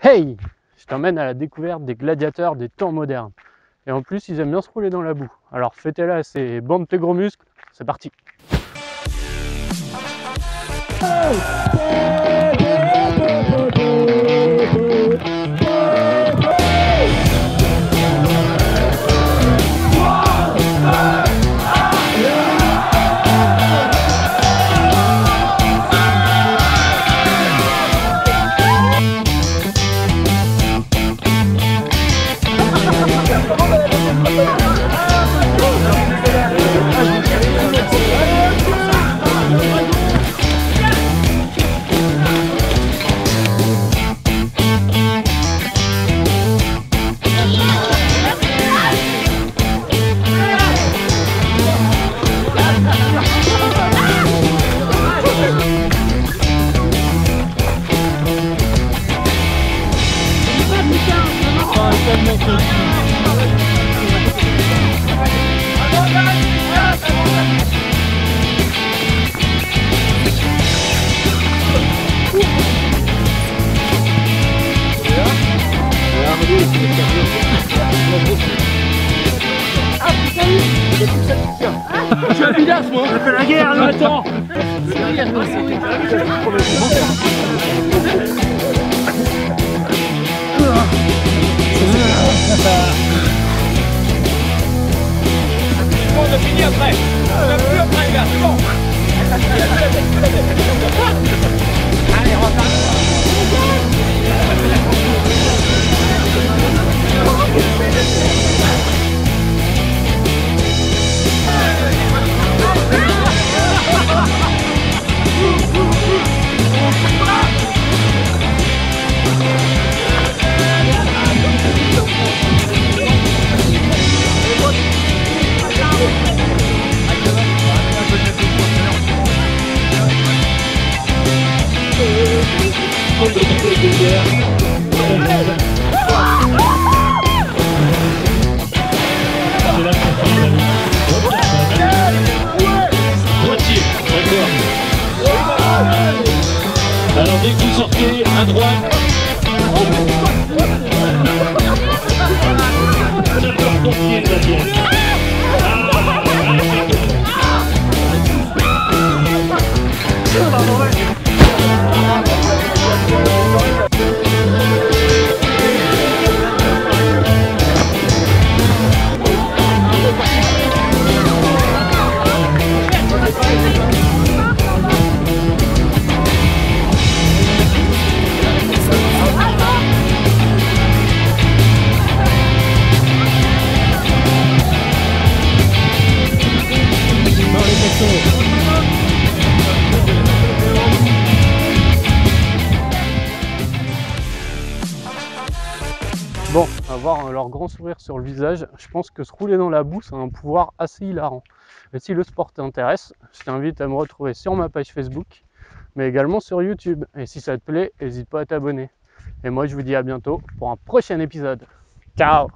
Hey Je t'emmène à la découverte des gladiateurs des temps modernes. Et en plus, ils aiment bien se rouler dans la boue. Alors fêtez là c'est bande tes gros muscles, c'est parti Je suis un village moi. On fait la guerre là Attends On a fini après On a plus après les Alors dès que vous sortez à droite. Bon, à voir leur grand sourire sur le visage, je pense que se rouler dans la boue, c'est un pouvoir assez hilarant. Et si le sport t'intéresse, je t'invite à me retrouver sur ma page Facebook, mais également sur YouTube. Et si ça te plaît, n'hésite pas à t'abonner. Et moi, je vous dis à bientôt pour un prochain épisode. Ciao